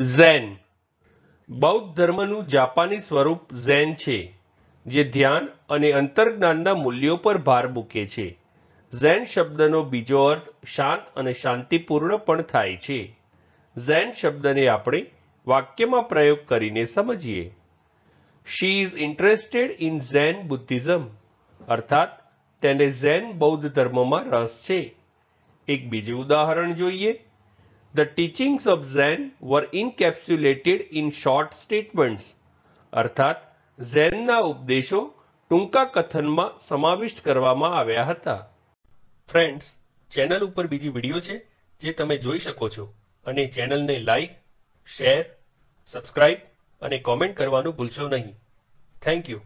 Zen બૌદ્ધ ધર્મનું જાપાની સ્વરૂપ ઝેન છે, જે ધ્યાન અને અંતર્જ્ઞાનના મૂલ્યો પર ભાર મૂકે છે. ઝેન શબ્દનો બીજો અર્થ શાંત અને શાંતિપૂર્ણ પણ થાય છે. ઝેન શબ્દને આપણે વાક્યમાં પ્રયોગ કરીને સમજીએ. She is interested in Zen Buddhism અર્થાત તેને ઝેન બૌદ્ધ ધર્મમાં રસ છે. એક બીજું ઉદાહરણ જોઈએ. The teachings of Zen were encapsulated in short statements. અર્થાત ઝેનના ઉપદેશો ટૂંકા કથનમાં સમાવિષ્ટ કરવામાં આવ્યા હતા. ફ્રેન્ડ્સ ચેનલ ઉપર બીજી વીડિયો છે, જે તમે જોઈ શકો છો. અને ચેનલને લાઈક શેર સબસ્ક્રાઇબ અને કોમેન્ટ કરવાનું ભૂલશો નહીં. Thank you